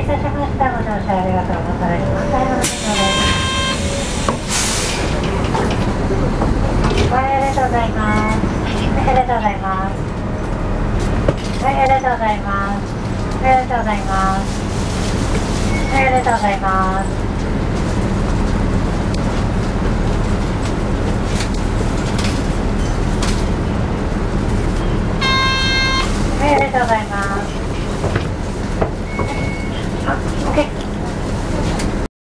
いたしました。ご乗車ありがとうございます。はい、ありがとうございます。ありがとうございます。はい、ありがとうございます。ありがとうございます。はい、ありがとうございます。はい、ありがとうございます。好 ok